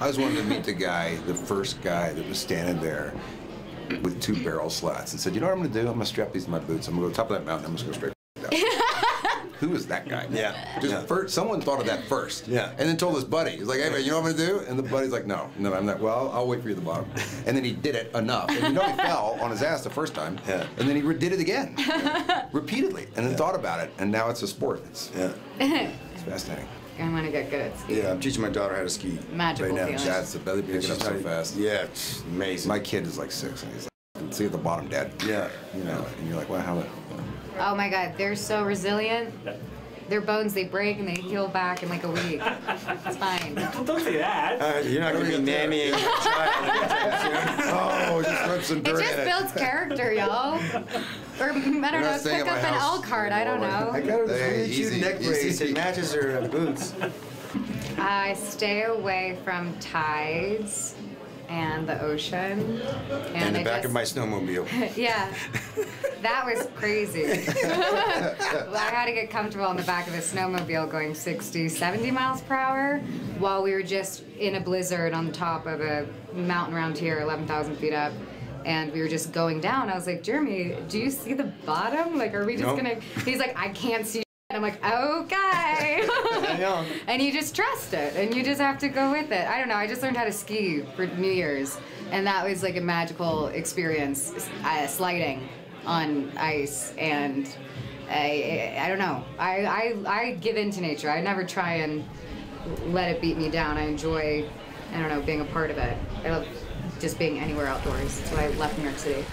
I just wanted to meet the guy, the first guy that was standing there with two barrel slats and said, you know what I'm gonna do? I'm gonna strap these to my boots. I'm gonna go to the top of that mountain. I'm just gonna go straight down. Who is that guy? Yeah, Just yeah. first, someone thought of that first. Yeah. And then told his buddy. He's like, hey man, you know what I'm gonna do? And the buddy's like, no, no, I'm not. Well, I'll wait for you at the bottom. And then he did it enough. And you know he fell on his ass the first time. Yeah. And then he did it again, repeatedly, and then thought about it. And now it's a sport. It's, Yeah. It's fascinating. I want to get good at skiing. Yeah, I'm teaching my daughter how to ski. Magical right now. feeling. That's the belly picking She's up so not- fast. Yeah, it's amazing. My kid is like six, and he's like, "See at the bottom, Dad." Yeah. You know, and you're like, "Wow, how?" about? Oh my God, they're so resilient. Their bones they break and they heal back in like a week. It's fine. Well, don't say that. Uh, you're not going to be nannying your child anytime soon. Just rub some It just in it. builds character, y'all. Or I don't know, pick up an L card. I don't anymore. I know. got her this really cute easy, neck brace. It matches her uh, boots. I stay away from tides and the ocean. And, And the I back just, of my snowmobile. Yeah, that was crazy. I had to get comfortable on the back of a snowmobile going 60, 70 miles per hour while we were just in a blizzard on the top of a mountain around here, 11,000 feet up. And we were just going down. I was like, Jeremy, do you see the bottom? Like, are we just Nope. gonna? He's like, I can't see. And I'm like, okay. and you just trust it, and you just have to go with it. I don't know. I just learned how to ski for New Year's, and that was like a magical experience, uh, sliding on ice. And I, I, I don't know. I, I, I give in to nature. I never try and let it beat me down. I enjoy, I don't know, being a part of it. I love just being anywhere outdoors. Why I left New York City.